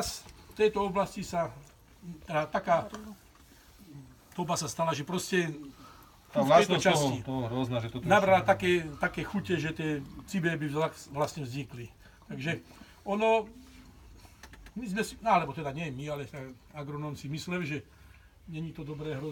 Teraz v tejto oblasti sa teda taká toba sa stala, že proste tá v tejto časti toho, toho hrozná, že toto nabrala také, také chute, že tie cibie by vlastne vznikli. Takže ono, my sme si, no alebo teda nie my, ale agronóm si myslel, že není to dobré hrozné.